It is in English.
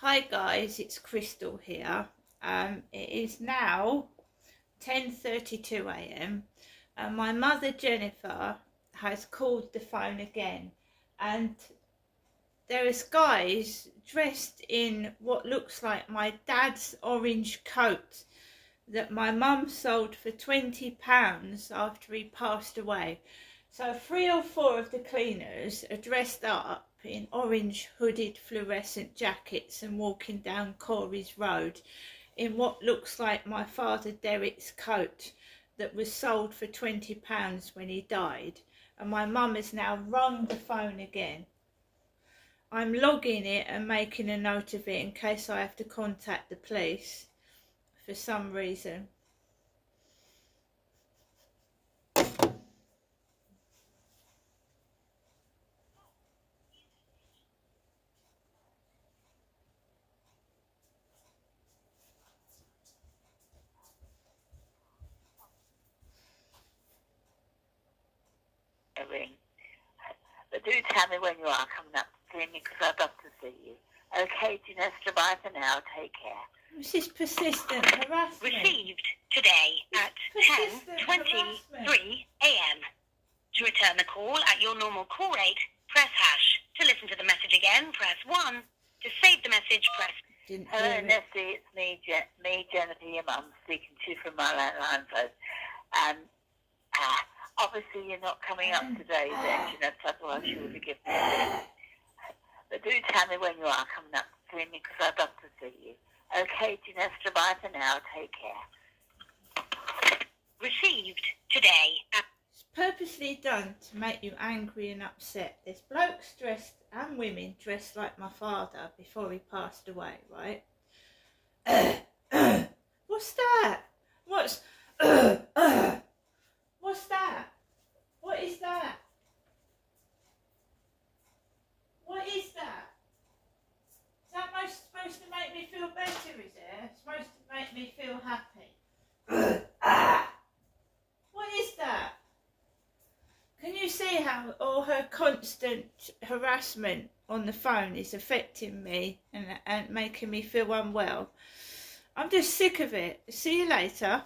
Hi guys, it's Crystal here. Um, it is now 10.32am and my mother Jennifer has called the phone again and there is guys dressed in what looks like my dad's orange coat that my mum sold for £20 after he passed away. So three or four of the cleaners are dressed up in orange hooded fluorescent jackets and walking down Corey's Road in what looks like my father Derek's coat that was sold for £20 when he died. And my mum has now rung the phone again. I'm logging it and making a note of it in case I have to contact the police for some reason. Ring. But do tell me when you are coming up to see me because I'd love to see you. Okay, Janessa, bye for now. Take care. This is persistent harassment. Received today at Persistent 10.23 a.m. To return the call at your normal call rate, press hash. To listen to the message again, press 1. To save the message, press Didn't Hello. Nessie. It's me, Je- me, Jennifer, your mum, speaking to you from my landline phone. And obviously you're not coming up today, then, oh. Janessa, otherwise you would have given me. But do tell me when you are coming up to see me because I'd love to see you. Okay, Janessa, bye for now. Take care. received today It's purposely done to make you angry and upset. There's blokes dressed and women dressed like my father before he passed away, right? What's that? What's What's that? What is that? What is that? Is that most supposed to make me feel better, is it? It's supposed to make me feel happy. Ah! What is that? Can you see how all her constant harassment on the phone is affecting me and, and making me feel unwell? I'm just sick of it. See you later.